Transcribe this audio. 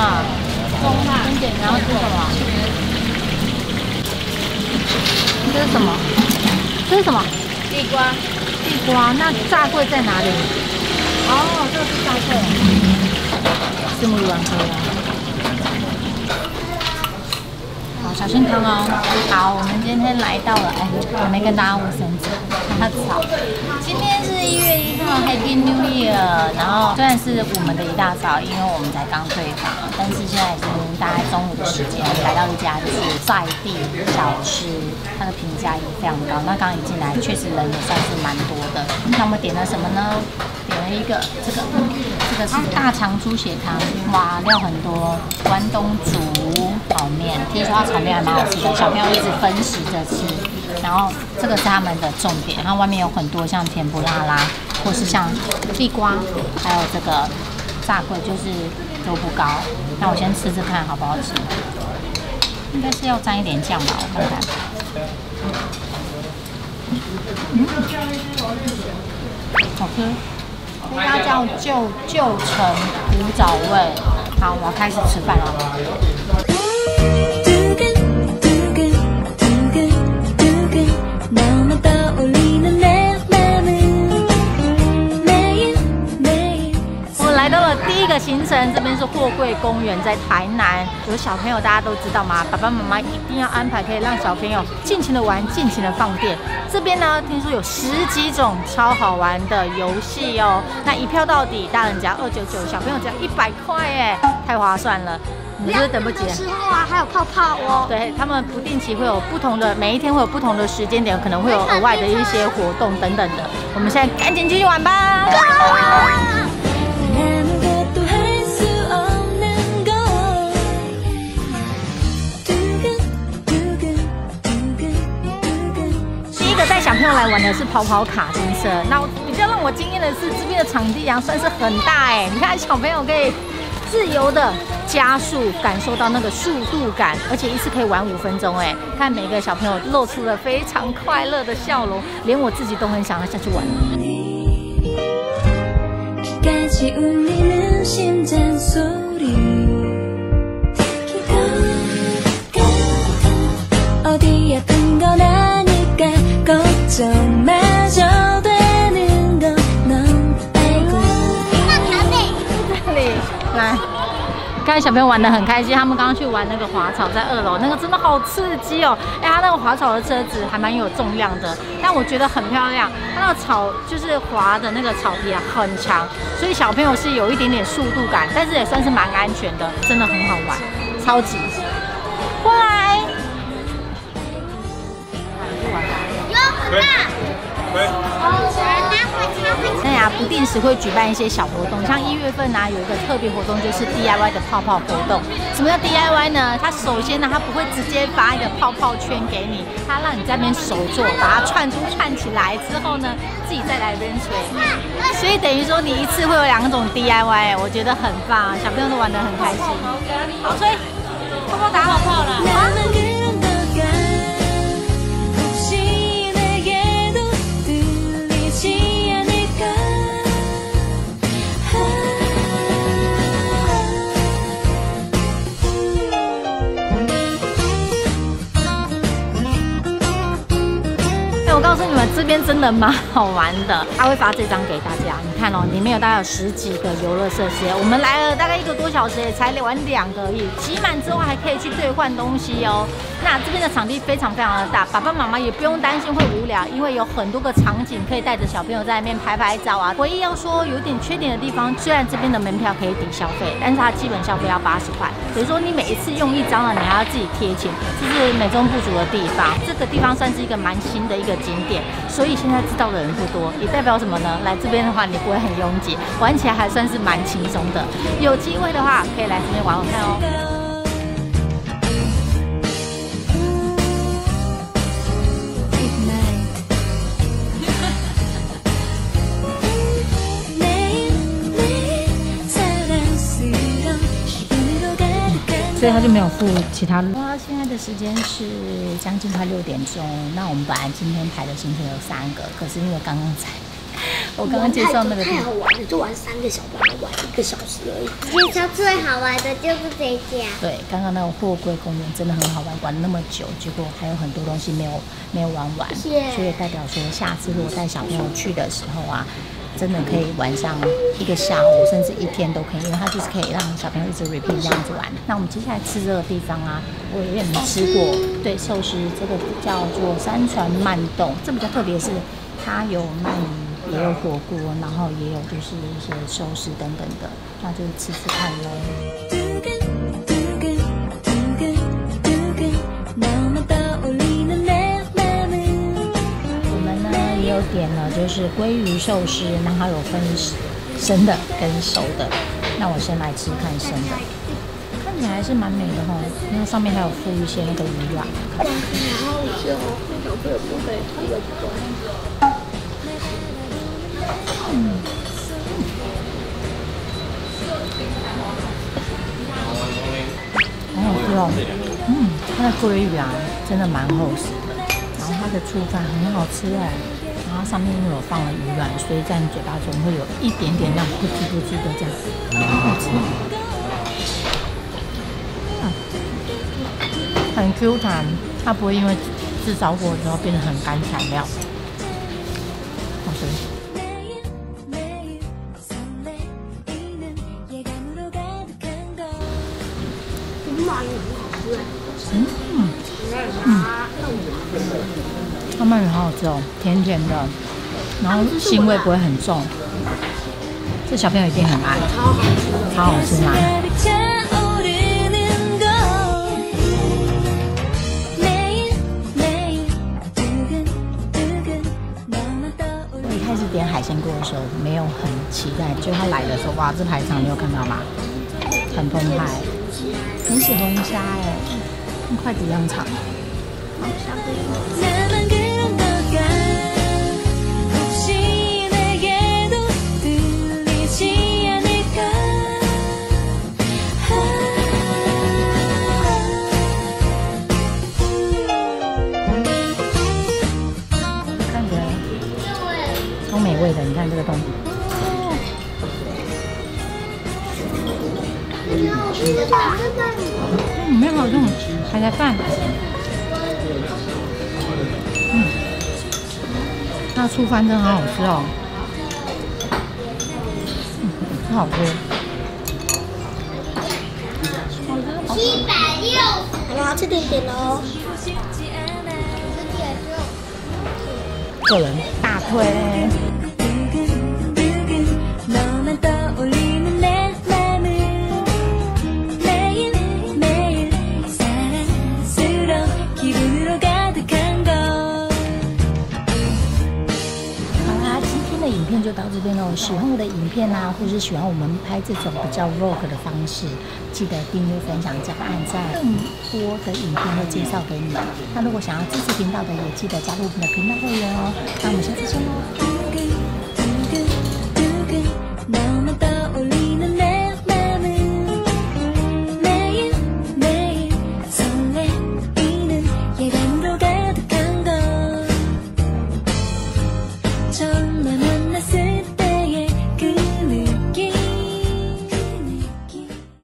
啊？中辣。经典，然后是什么？这是什么？这是什么？地瓜。地瓜。那炸柜在哪里？哦，这个是炸柜。这么软壳。啊心汤哦！好，我们今天来到了，哎，我没跟大家握手，他草。今天是一月一号，Happy New Year。然后虽然是我们的一大早，因为我们才刚退房，但是现在已经大概中午的时间，来到一家就是在地小吃，它的评价也非常高。那刚刚一进来，确实人也算是蛮多的。那我们点了什么呢？点了一个这个，这个是大肠猪血汤，哇，料很多，关东煮炒面，听说它炒面。还蛮好吃的，小朋友一直分食着吃。然后这个是他们的重点，然后外面有很多像甜不辣啦，或是像地瓜，还有这个炸桂，就是都不高。那我先吃吃看好不好吃？应该是要沾一点酱吧，我看看。好吃。这家叫旧旧城古早味。好，我要开始吃饭了。我们来到了第一个行程这边是货柜公园，在台南。有小朋友，大家都知道吗？爸爸妈妈一定要安排可以让小朋友尽情的玩，尽情的放电。这边呢，听说有十几种超好玩的游戏哦。那一票到底，大人只要二九九，小朋友只要一百块，哎，太划算了。你是等不及？时候啊，还有泡泡哦。对他们不定期会有不同的，每一天会有不同的时间点，可能会有额外的一些活动等等的。我们现在赶紧继续玩吧。第一个带小朋友来玩的是跑跑卡丁车，那比较让我惊艳的是这边的场地啊，算是很大哎。你看小朋友可以自由的加速，感受到那个速度感，而且一次可以玩五分钟哎。看每个小朋友露出了非常快乐的笑容，连我自己都很想要下去玩。看小朋友玩的很开心，他们刚刚去玩那个滑草，在二楼那个真的好刺激哦！哎，他那个滑草的车子还蛮有重量的，但我觉得很漂亮。它那个草就是滑的那个草皮啊，很长，所以小朋友是有一点点速度感，但是也算是蛮安全的，真的很好玩，超级。过来，有很大。那呀，不定时会举办一些小活动，像一月份呢，有一个特别活动，就是 DIY 的泡泡活动。什么叫 DIY 呢？它首先呢，它不会直接发一个泡泡圈给你，它让你在那边手做，把它串珠串起来之后呢，自己再来边吹。所以等于说你一次会有两种 DIY，我觉得很棒，小朋友都玩得很开心。好吹，泡泡打好泡了。告诉你们这边真的蛮好玩的，他会发这张给大家，你看哦，里面有大概有十几个游乐设施，我们来了大概一个多小时，也才玩两个而已。集满之后还可以去兑换东西哦。那这边的场地非常非常的大，爸爸妈妈也不用担心会无聊，因为有很多个场景可以带着小朋友在那边拍拍照啊。唯一要说有点缺点的地方，虽然这边的门票可以抵消费，但是它基本消费要八十块，所以说你每一次用一张呢，你还要自己贴钱，这是美中不足的地方。这个地方算是一个蛮新的一个景点，所以现在知道的人不多，也代表什么呢？来这边的话，你不会很拥挤，玩起来还算是蛮轻松的。有机会的话，可以来这边玩玩看哦。所以他就没有付其他。哇，现在的时间是将近快六点钟。那我们本来今天排的行程有三个，可是因为刚刚才我刚刚介绍那个地太好玩了，就玩三个小时，玩一个小时而已。学校最好玩的就是这家。对，刚刚那个货柜公园真的很好玩，玩那么久，结果还有很多东西没有没有玩完，谢谢所以代表说下次如果带小朋友去的时候啊，真的可以玩上一个下午，甚至一天都可以，因为它就是可以让小朋友一直 repeat 这样子玩。那我们接下来吃这个地方啊，我也没吃过，对，寿司这个叫做山船慢动，这比较特别是它有鳗鱼，也有火锅，然后也有就是一些寿司等等的，那就吃吃看喽。点呢，就是鲑鱼寿司，那它有分生的跟熟的。那我先来吃看生的，看起来还是蛮美的哈。那上面还有附一些那个鱼卵，看然后就小朋友不可以偷着装。很好吃哦。嗯，它的鲑鱼啊真的蛮厚实的，然后它的醋饭很好吃哎。它上面因为我放了鱼卵，所以在你嘴巴中会有一点点那样咕叽咕叽的这样，很好吃。嗯，很 Q 弹，它不会因为炙烧过之后变得很干材料，鳗鳗鱼好好吃哦，甜甜的，然后腥味不会很重。这小朋友一定很爱。超好吃，超好吃吗？我一开始点海鲜锅的时候没有很期待，就他来的时候，哇，这排场你有看到吗？很澎湃，很喜欢虾哎，跟筷子一样长。超美味的，你看这个东西。嗯，没有好用，海苔饭。嗯，那醋饭真的好好吃哦。嗯，真好吃。七百六好了，吃点点喽。个人大推。啊，或是喜欢我们拍这种比较 rock 的方式，记得订阅、分享、加按赞，更多的影片会介绍给你们。那如果想要支持频道的，也记得加入我们的频道会员哦。那我们下次见喽。